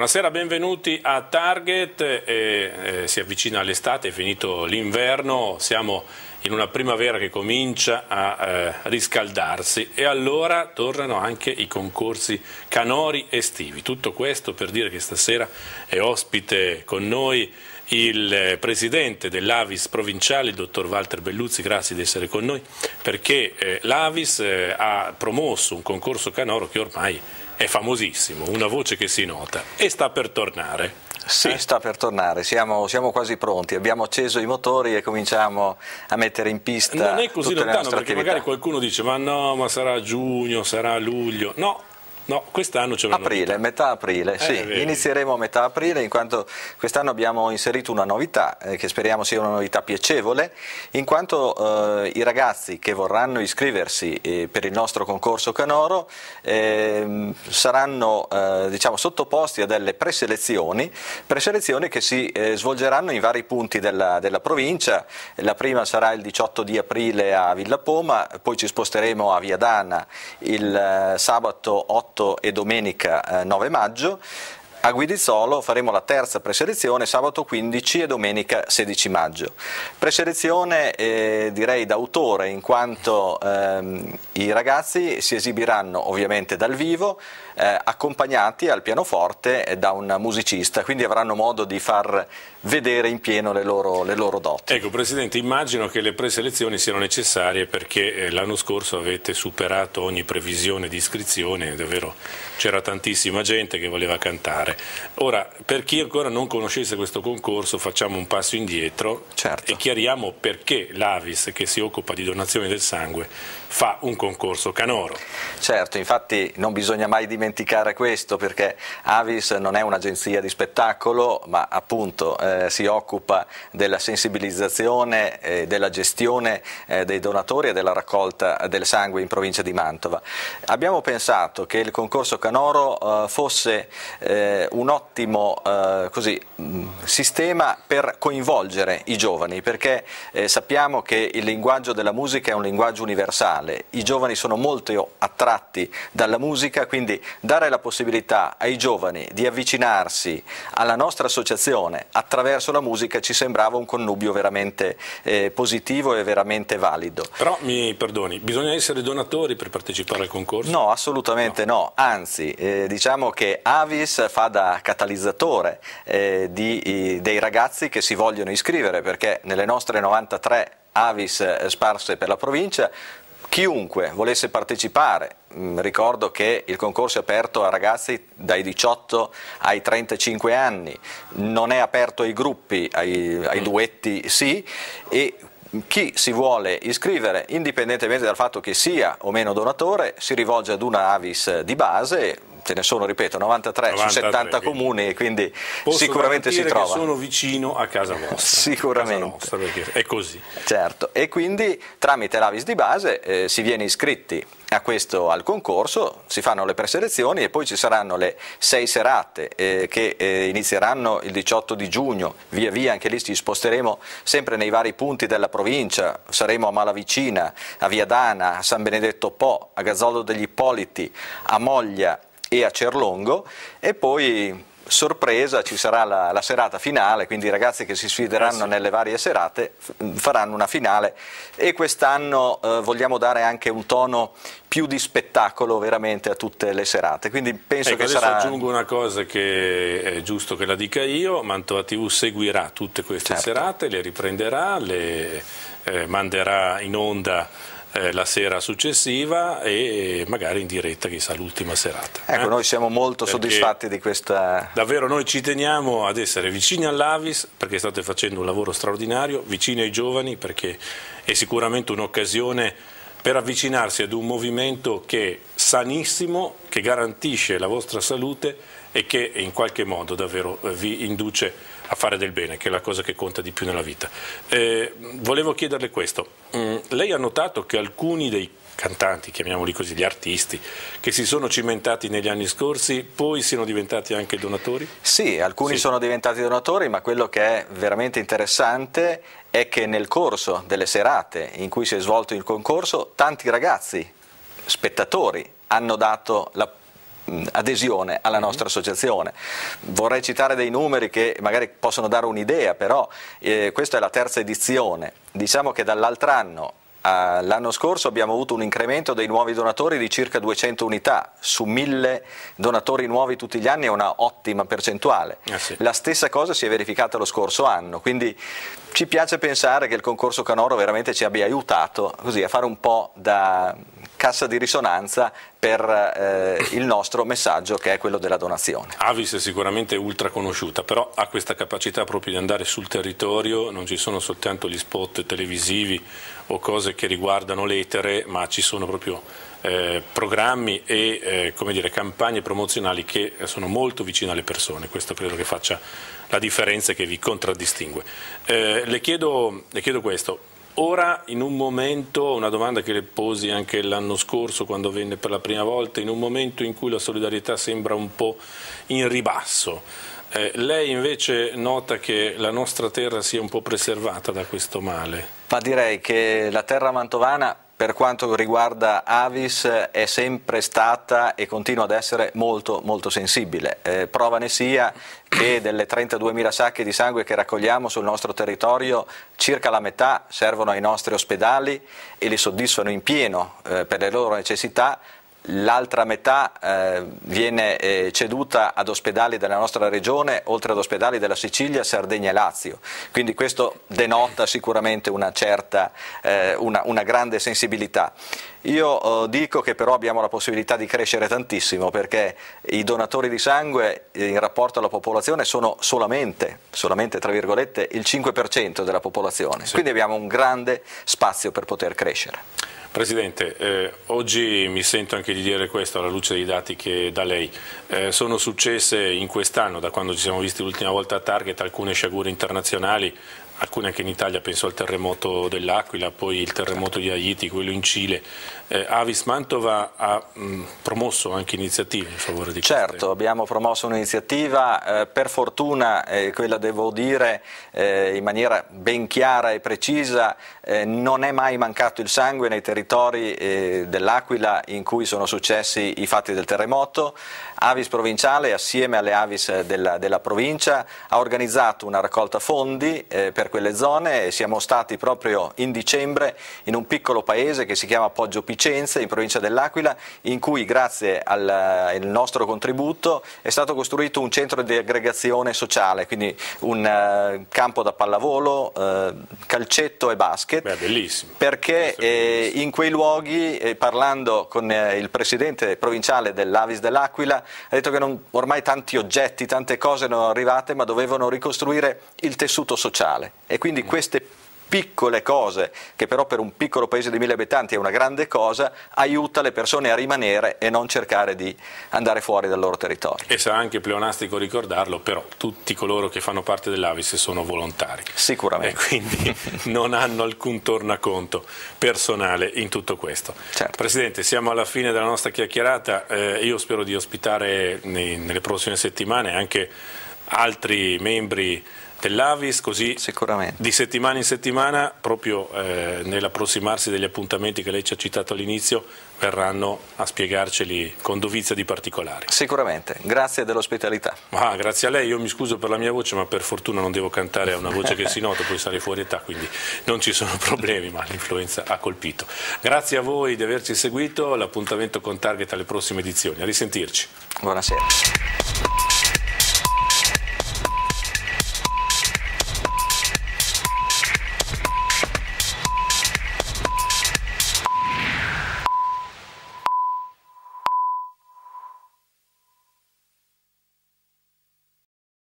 Buonasera, benvenuti a Target. Eh, eh, si avvicina l'estate, è finito l'inverno, siamo in una primavera che comincia a eh, riscaldarsi e allora tornano anche i concorsi canori estivi. Tutto questo per dire che stasera è ospite con noi il presidente dell'Avis provinciale, il dottor Walter Belluzzi, grazie di essere con noi, perché eh, l'Avis eh, ha promosso un concorso canoro che ormai è famosissimo, una voce che si nota e sta per tornare. Sì, eh? sta per tornare, siamo, siamo, quasi pronti, abbiamo acceso i motori e cominciamo a mettere in pista. Non è così lontano perché attività. magari qualcuno dice ma no, ma sarà giugno, sarà luglio. No, No, quest'anno c'è una Aprile, novità. metà aprile, eh, sì. Inizieremo a metà aprile in quanto quest'anno abbiamo inserito una novità eh, che speriamo sia una novità piacevole, in quanto eh, i ragazzi che vorranno iscriversi eh, per il nostro concorso Canoro ehm, saranno eh, diciamo, sottoposti a delle preselezioni, preselezioni che si eh, svolgeranno in vari punti della, della, provincia. La prima sarà il 18 di aprile a Villa Poma, poi ci sposteremo a Viadana il sabato 8 8 e domenica 9 eh, maggio. A Guidizzolo faremo la terza preselezione sabato 15 e domenica 16 maggio. Preselezione eh, direi d'autore in quanto ehm, i ragazzi si esibiranno ovviamente dal vivo eh, accompagnati al pianoforte da un musicista, quindi avranno modo di far vedere in pieno le loro, le loro doti. Ecco Presidente, immagino che le preselezioni siano necessarie perché eh, l'anno scorso avete superato ogni previsione di iscrizione, davvero c'era tantissima gente che voleva cantare. Ora, per chi ancora non conoscesse questo concorso facciamo un passo indietro certo. e chiariamo perché l'Avis che si occupa di donazioni del sangue fa un concorso canoro. Certo, infatti non bisogna mai dimenticare questo perché Avis non è un'agenzia di spettacolo ma appunto eh, si occupa della sensibilizzazione e della gestione eh, dei donatori e della raccolta del sangue in provincia di Mantova. Abbiamo pensato che il concorso canoro eh, fosse eh, un ottimo eh, così, sistema per coinvolgere i giovani perché eh, sappiamo che il linguaggio della musica è un linguaggio universale. I giovani sono molto attratti dalla musica, quindi dare la possibilità ai giovani di avvicinarsi alla nostra associazione attraverso la musica ci sembrava un connubio veramente eh, positivo e veramente valido. Però mi perdoni, bisogna essere donatori per partecipare al concorso? No, assolutamente no, no. anzi eh, diciamo che Avis fa da catalizzatore eh, di, dei ragazzi che si vogliono iscrivere perché nelle nostre 93 Avis eh, sparse per la provincia Chiunque volesse partecipare, mm, ricordo che il concorso è aperto a ragazzi dai 18 ai 35 anni, non è aperto ai gruppi, ai, ai duetti sì, e chi si vuole iscrivere, indipendentemente dal fatto che sia o meno donatore, si rivolge ad una Avis di base, ce ne sono, ripeto, 93, 93 su 70 quindi. comuni, quindi Posso sicuramente si trova. sono vicino a casa vostra. sicuramente. Casa nostra, è così. Certo, e quindi tramite l'Avis di base eh, si viene iscritti a questo, al concorso, si fanno le preselezioni e poi ci saranno le sei serate eh, che eh, inizieranno il 18 di giugno, via via anche lì ci sposteremo sempre nei vari punti della provincia, saremo a Malavicina, a Viadana, a San Benedetto Po, a Gazzolo degli Ippoliti, a Moglia e a Cerlongo e poi sorpresa ci sarà la, la, serata finale, quindi i ragazzi che si sfideranno eh nelle varie serate faranno una finale e quest'anno eh, vogliamo dare anche un tono più di spettacolo veramente a tutte le serate. Quindi penso ecco, che adesso sarà... aggiungo una cosa che è giusto che la dica io, Mantova TV seguirà tutte queste certo. serate, le riprenderà, le eh, manderà in onda eh, la sera successiva e magari in diretta chissà l'ultima serata. Ecco, eh? noi siamo molto perché soddisfatti di questa... Davvero noi ci teniamo ad essere vicini all'Avis perché state facendo un lavoro straordinario, vicini ai giovani perché è sicuramente un'occasione per avvicinarsi ad un movimento che è sanissimo, che garantisce la vostra salute e che in qualche modo davvero eh, vi induce a fare del bene, che è la cosa che conta di più nella vita. Eh, volevo chiederle questo, mm, lei ha notato che alcuni dei cantanti, chiamiamoli così, gli artisti, che si sono cimentati negli anni scorsi, poi siano diventati anche donatori? Sì, alcuni sì. sono diventati donatori, ma quello che è veramente interessante è che nel corso delle serate in cui si è svolto il concorso, tanti ragazzi, spettatori, hanno dato la adesione alla mhm. nostra associazione. Vorrei citare dei numeri che magari possono dare un'idea, però eh, questa è la terza edizione. Diciamo che dall'altro anno L'anno scorso abbiamo avuto un incremento dei nuovi donatori di circa 200 unità, su 1000 donatori nuovi tutti gli anni è una ottima percentuale. Eh sì. La stessa cosa si è verificata lo scorso anno, quindi ci piace pensare che il concorso Canoro veramente ci abbia aiutato così, a fare un po' da cassa di risonanza per eh, il nostro messaggio che è quello della donazione. Avis è sicuramente ultra conosciuta, però ha questa capacità proprio di andare sul territorio, non ci sono soltanto gli spot televisivi o cose che riguardano l'etere, ma ci sono proprio eh, programmi e eh, dire, campagne promozionali che sono molto vicine alle persone, questo credo che faccia la differenza che vi contraddistingue. Eh, le chiedo, le chiedo questo, Ora, in un momento, una domanda che le posi anche l'anno scorso quando venne per la prima volta, in un momento in cui la solidarietà sembra un po' in ribasso, eh, lei invece nota che la nostra terra sia un po' preservata da questo male? Ma direi che la terra mantovana per quanto riguarda Avis è sempre stata e continua ad essere molto molto sensibile. Eh, prova ne sia che delle 32.000 sacche di sangue che raccogliamo sul nostro territorio circa la metà servono ai nostri ospedali e li soddisfano in pieno eh, per le loro necessità l'altra metà eh, viene eh, ceduta ad ospedali della nostra regione, oltre ad ospedali della Sicilia, Sardegna e Lazio. Quindi questo denota sicuramente una, certa, eh, una, una grande sensibilità. Io eh, dico che però abbiamo la possibilità di crescere tantissimo perché i donatori di sangue in rapporto alla popolazione sono solamente, solamente tra virgolette, il 5% della popolazione. Sì. Quindi abbiamo un grande spazio per poter crescere. Presidente, eh, oggi mi sento anche di dire questo alla luce dei dati che da lei. Eh, sono successe in quest'anno, da quando ci siamo visti l'ultima volta a Target, alcune sciagure internazionali, alcune anche in Italia, penso al terremoto dell'Aquila, poi il terremoto di Haiti, quello in Cile. Eh, Avis Mantova ha mh, promosso anche iniziative in favore di Certo, queste. abbiamo promosso un'iniziativa, eh, per fortuna, eh, quella devo dire eh, in maniera ben chiara e precisa, eh, non è mai mancato il sangue nei territori eh, dell'Aquila in cui sono successi i fatti del terremoto. Avis provinciale, assieme alle Avis della, della provincia, ha organizzato una raccolta fondi per quelle zone siamo stati proprio in dicembre in un piccolo paese che si chiama Poggio Picenze, in provincia dell'Aquila, in cui grazie al, al, nostro contributo è stato costruito un centro di aggregazione sociale, quindi un uh, campo da pallavolo, uh, calcetto e basket. Beh, bellissimo. Perché eh, in quei luoghi, eh, parlando con eh, il presidente provinciale dell'Avis dell'Aquila, ha detto che non, ormai tanti oggetti, tante cose non arrivate, ma dovevano ricostruire il tessuto sociale e quindi queste piccole cose, che però per un piccolo paese di mille abitanti è una grande cosa, aiuta le persone a rimanere e non cercare di andare fuori dal loro territorio. E sarà anche pleonastico ricordarlo, però tutti coloro che fanno parte dell'Avis sono volontari. Sicuramente. E quindi non hanno alcun tornaconto personale in tutto questo. Certo. Presidente, siamo alla fine della nostra chiacchierata, eh, io spero di ospitare nei, nelle prossime settimane anche altri membri dell'Avis, così di settimana in settimana, proprio eh, nell'approssimarsi degli appuntamenti che lei ci ha citato all'inizio, verranno a spiegarceli con dovizia di particolari. Sicuramente, grazie dell'ospitalità. Ah, grazie a lei, io mi scuso per la mia voce, ma per fortuna non devo cantare a una voce che si nota, poi sarei fuori età, quindi non ci sono problemi, ma l'influenza ha colpito. Grazie a voi di averci seguito, l'appuntamento con Target alle prossime edizioni, a risentirci. Buonasera.